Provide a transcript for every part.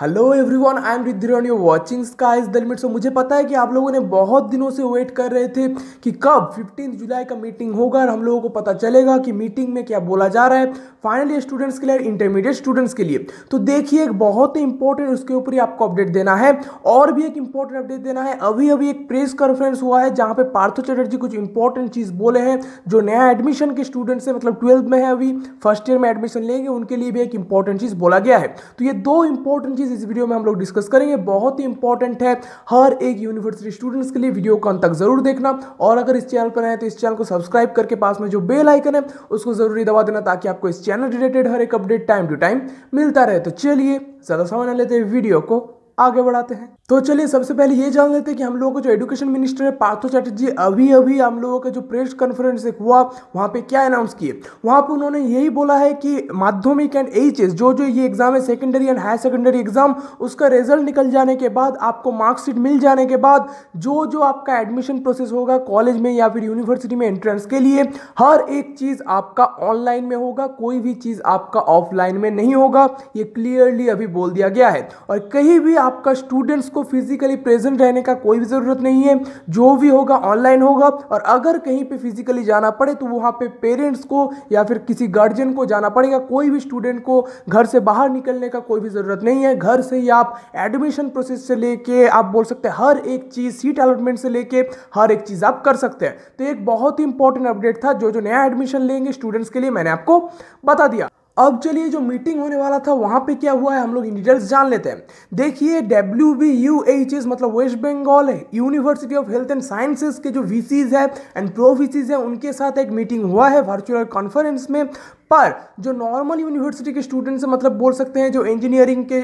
Hello everyone I am Riddhiran you watching sky's the limit so मुझे पता है कि आप लोगों ने बहुत दिनों से वेट कर रहे थे कि कब 15 जुलाई का मीटिंग होगा और हम लोगों को पता चलेगा कि मीटिंग में क्या बोला जा रहा है फाइनल स्टूडेंट्स के लिए इंटरमीडिएट स्टूडेंट्स के लिए। तो देखिए, एक बहुत ही इंपॉर्टेंट उसके ऊपर ही आपको अपडेट देना है और भी एक इंपॉर्टेंट अपडेट देना है। अभी अभी एक प्रेस कॉन्फ्रेंस हुआ है जहाँ पे पार्थो चटर्जी कुछ इंपॉर्टेंट चीज़ बोले हैं जो नया एडमिशन के स्टूडेंट्स हैं मतलब ट्वेल्थ में है अभी फ़र्स्ट ईयर में एडमिशन लेंगे, उनके लिए भी एक इंपॉर्टेंट चीज़ बोला गया है। तो ये दो इंपॉर्टेंट चीज़ इस वीडियो में हम लोग डिस्कस करेंगे, बहुत ही इंपॉर्टेंट है हर एक यूनिवर्सिटी स्टूडेंट्स के लिए वीडियो को अंत तक ज़रूर देखना और अगर इस चैनल पर आए तो इस चैनल को सब्सक्राइब करके पास में जो बेल आइकन है, उसको ज़रूरी दबा देना ताकि आपको इस चैनल रिलेटेड हर एक अपडेट टाइम टू टाइम मिलता रहे। तो चलिए, ज़्यादा समय ना लेते वीडियो को आगे बढ़ाते हैं। तो चलिए सबसे पहले ये जान लेते हैं कि हम लोगों का जो एजुकेशन मिनिस्टर है, पार्थो चैटर्जी अभी अभी हम लोगों का जो प्रेस कॉन्फ्रेंस हुआ, वहाँ पे क्या अनाउंस किए? वहाँ पे उन्होंने यही बोला है कि माध्यमिक एंड एच जो जो ये एग्ज़ाम है secondary and higher secondary exam उसका रिज़ल्ट निकल जाने के बाद, आपको मार्कशीट मिल जाने के बाद, जो जो आपका एडमिशन प्रोसेस होगा कॉलेज में या फिर यूनिवर्सिटी में एंट्रेंस के लिए, हर एक चीज़ आपका ऑनलाइन में होगा, कोई भी चीज़ आपका ऑफलाइन में नहीं होगा, ये क्लियरली अभी बोल दिया गया है। और कहीं भी आपका स्टूडेंट्स को फिजिकली प्रेजेंट रहने का कोई भी ज़रूरत नहीं है। जो भी होगा ऑनलाइन होगा और अगर कहीं पे फिजिकली जाना पड़े तो वहाँ पे पेरेंट्स को या फिर किसी गार्जियन को जाना पड़ेगा। कोई भी स्टूडेंट को घर से बाहर निकलने का कोई भी ज़रूरत नहीं है। घर से ही आप एडमिशन प्रोसेस से लेके आप बोल सकते हैं हर एक चीज़ सीट अलॉटमेंट से लेके हर एक चीज़ आप कर सकते हैं। तो एक बहुत ही इंपॉर्टेंट अपडेट था। जो जो नया एडमिशन लेंगे स्टूडेंट्स के लिए मैंने आपको बता दिया। अब चलिए जो मीटिंग होने वाला था, वहाँ पे क्या हुआ है, हम लोग इन डिटेल्स जान लेते हैं। देखिए W B U H S मतलब west Bengal university of health and sciences के जो वीसीज है एंड प्रो है, उनके साथ एक मीटिंग हुआ है वर्चुअल कॉन्फ्रेंस में। पर जो नॉर्मल यूनिवर्सिटी के स्टूडेंट्स मतलब बोल सकते हैं जो इंजीनियरिंग के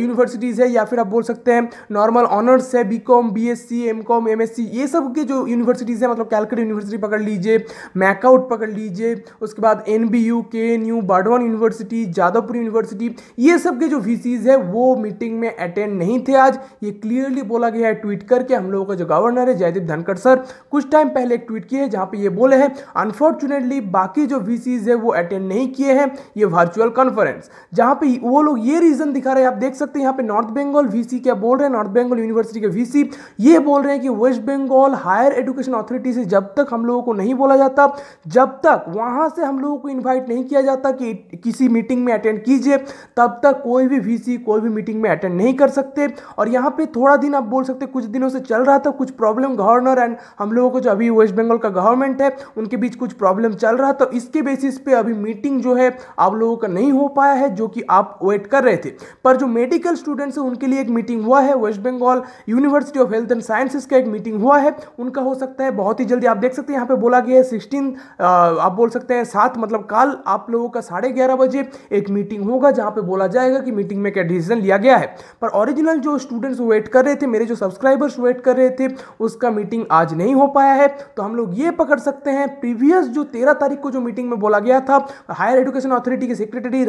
यूनिवर्सिटीज़ है, या फिर आप बोल सकते हैं नॉर्मल ऑनर्स है B com B S C M com M S C ये सब के जो यूनिवर्सिटीज़ हैं मतलब कैलकट यूनिवर्सिटी पकड़ लीजिए मैकआउट पकड़ लीजिए, उसके बाद N B U K N U Burdwan university Jadavpur university ये सब के जो वी है, वो मीटिंग में अटेंड नहीं थे आज। ये क्लियरली बोला गया है ट्वीट करके हम लोगों का जो गवर्नर है जयदीप धनखड़ सर कुछ टाइम पहले एक ट्वीट किए हैं, जहाँ पे ये बोले हैं अनफॉर्चुनेटली बाकी जो वी है, वो अटेंड नहीं किए हैं, ये वर्चुअल कॉन्फ्रेंस जहाँ पे वो लोग ये रीजन दिखा रहे हैं, आप देख सकते हैं यहाँ पे नॉर्थ बंगाल वीसी क्या बोल रहे हैं? नॉर्थ बंगाल यूनिवर्सिटी के वीसी ये बोल रहे हैं कि west Bengal higher education authority से जब तक हम लोगों को नहीं बोला जाता, जब तक वहाँ से हम लोगों को इन्वाइट नहीं किया जाता कि किसी मीटिंग में अटेंड कीजिए, तब तक कोई भी वीसी कोई भी मीटिंग में अटेंड नहीं कर सकते। और यहाँ पे थोड़ा दिन आप बोल सकते कुछ दिनों से चल रहा था, कुछ प्रॉब्लम गवर्नर एंड हम लोगों को जो अभी वेस्ट बंगाल का गवर्नमेंट है, उनके बीच कुछ प्रॉब्लम चल रहा था इसके बेसिस पे अभी मीटिंग जो है आप लोगों का नहीं हो पाया है, जो कि आप वेट कर रहे थे। पर जो मेडिकल स्टूडेंट्स हैं, उनके लिए एक मीटिंग हुआ है। West Bengal university of health and sciences का एक मीटिंग हुआ है। उनका हो सकता है बहुत ही जल्दी, आप देख सकते हैं, यहाँ पे बोला गया है सिक्सटीन आप बोल सकते हैं सात मतलब कल आप लोगों का साढ़े बजे एक मीटिंग होगा, जहाँ पे बोला जाएगा कि मीटिंग में क्या डिसीज़न लिया गया है। पर ओरिजिनल जो स्टूडेंट्स वेट कर रहे थे, मेरे जो सब्सक्राइबर्स वेट कर रहे थे, उसका मीटिंग आज नहीं हो पाया है। तो हम लोग ये पकड़ सकते हैं प्रीवियस जो तेरह तारीख को जो मीटिंग में बोला गया था हायर एजुकेशन अथॉरिटी के सेक्रेटरी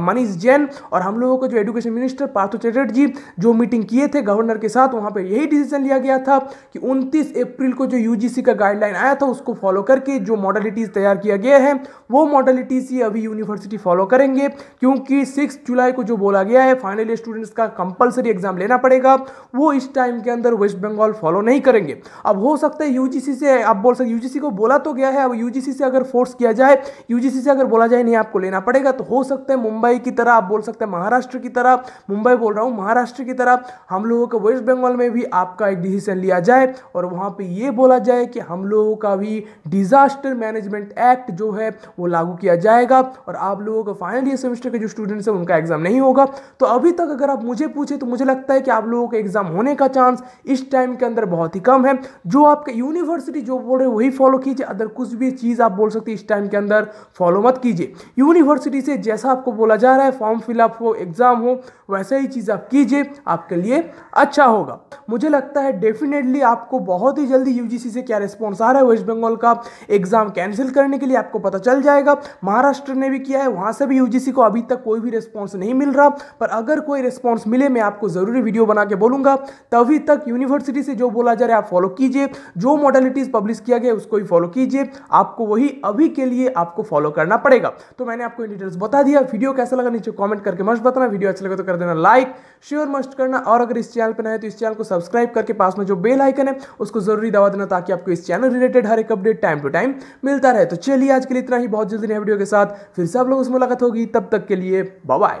मनीष जैन और हम लोगों को जो एजुकेशन मिनिस्टर पार्थो चैटर्जी जो मीटिंग किए थे गवर्नर के साथ, वहाँ पर यही डिसीज़न लिया गया था कि 29 अप्रैल को जो यूजीसी का गाइडलाइन आया था, उसको फॉलो करके जो मॉडलिटीज़ तैयार किया गया है, वो मॉडलिटीज़ ही अभी यूनिवर्सिटी फॉलो करेंगे, क्योंकि सिक्स जुलाई को जो बोला गया है फाइनल स्टूडेंट्स का कंपलसरी एग्ज़ाम लेना पड़ेगा, वो इस टाइम के अंदर वेस्ट बंगाल फॉलो नहीं करेंगे। अब हो सकता है यूजीसी से, आप बोल सकते यूजीसी को बोला तो गया है, अब यूजीसी से अगर फोर्स किया जाए यूजीसी से अगर बोला जाए नहीं आपको लेना पड़ेगा तो हो सकता है मुंबई की तरह, आप बोल सकते हैं महाराष्ट्र की तरह, मुंबई बोल रहा हूँ, महाराष्ट्र की तरह, हम लोगों को वेस्ट बंगाल में भी आपका एक डिसीज़न लिया जाए, और वहाँ पे ये बोला जाए कि हम लोगों का भी डिजास्टर मैनेजमेंट एक्ट जो है, वो लागू किया जाएगा, और आप लोगों का फाइनल ईयर सेमेस्टर के जो स्टूडेंट्स हैं, उनका एग्ज़ाम नहीं होगा। तो अभी तक अगर आप मुझे पूछे तो मुझे लगता है कि आप लोगों का एग्ज़ाम होने का चांस इस टाइम के अंदर बहुत ही कम है। जो आपके यूनिवर्सिटी जो बोल रहे वही फॉलो कीजिए, अदर कुछ भी चीज़ आप बोल सकते इस टाइम के अंदर फॉलो मत कीजिए। यूनिवर्सिटी से जैसा आपको बोला जा रहा है फॉर्म फिलअप हो एग्ज़ाम हो, वैसा ही चीज़ आप कीजिए, आपके लिए अच्छा होगा। मुझे लगता है डेफिनेटली आपको बहुत ही जल्दी यूजीसी से क्या रिस्पॉन्स आ रहा है वेस्ट बंगाल का एग्ज़ाम कैंसिल करने के लिए आपको पता चल जाएगा। महाराष्ट्र ने भी किया है, वहाँ से भी यूजीसी को अभी तक कोई भी रिस्पॉन्स नहीं मिल रहा। पर अगर कोई रिस्पॉन्स मिले, मैं आपको ज़रूरी वीडियो बना के बोलूँगा। तभी तक यूनिवर्सिटी से जो बोला जा रहा है, आप फॉलो कीजिए। जो मॉडलिटीज़ पब्लिश किया गया उसको ही फॉलो कीजिए। आपको वही अभी के लिए आपको फॉलो करना पड़ेगा। तो मैंने आपको इन डिटेल्स बता दिया। वीडियो कैसा लगा नीचे कॉमेंट करके मस्ट बताना। वीडियो अच्छा लगा तो कर देना लाइक शेयर मस्ट करना। और अगर इस चैनल पर नए तो इस चैनल को सब्सक्राइब करके पास में जो बेल आइकन है, उसको ज़रूरी दबा देना ताकि आपको इस चैनल रिलेटेड हर एक अपडेट टाइम टू टाइम मिलता रहे। तो चलिए आज के लिए इतना ही। बहुत जल्दी नए वीडियो के साथ फिर सब लोगों से मुलाकात होगी। तब तक के लिए बाय